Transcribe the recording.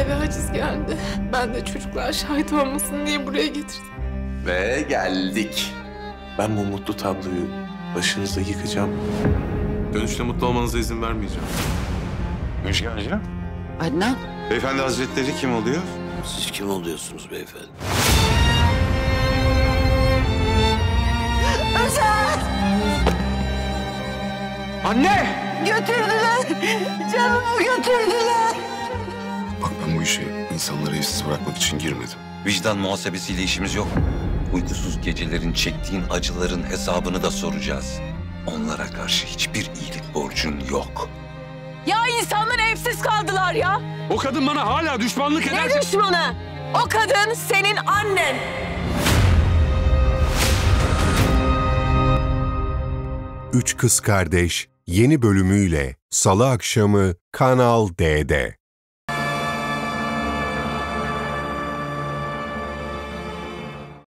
Eve haciz geldi. Ben de çocuklar şahit olmasın diye buraya getirdim. Ve geldik. Ben bu mutlu tabloyu başınıza yıkacağım. Dönüşte mutlu olmanıza izin vermeyeceğim. Müjgancığım. Adnan. Beyefendi hazretleri kim oluyor? Siz kim oluyorsunuz beyefendi? Anne! Götürdüler. Canımı götürdüler. Bak ben bu işe insanları evsiz bırakmak için girmedim. Vicdan muhasebesiyle işimiz yok. Uykusuz gecelerin çektiğin acıların hesabını da soracağız. Onlara karşı hiçbir iyilik borcun yok. Ya insanlar evsiz kaldılar ya. O kadın bana hala düşmanlık eder. Ne düşmanı? O kadın senin annen. Üç Kız Kardeş yeni bölümüyle Salı akşamı Kanal D'de.